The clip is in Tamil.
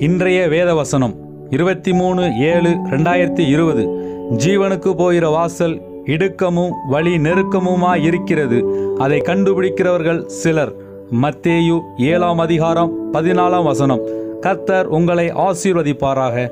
இன்றைய வேத வசனம் இருபத்தி மூணு ஏழு ரெண்டாயிரத்தி இருபது. ஜீவனுக்கு போகிற வாசல் இடுக்கமும் வழி நெருக்கமுமா இருக்கிறது அதை கண்டுபிடிக்கிறவர்கள் சிலர். மத்தேயு ஏழாம் அதிகாரம் பதினாலாம் வசனம். கர்த்தர் உங்களை ஆசீர்வதிப்பாராக.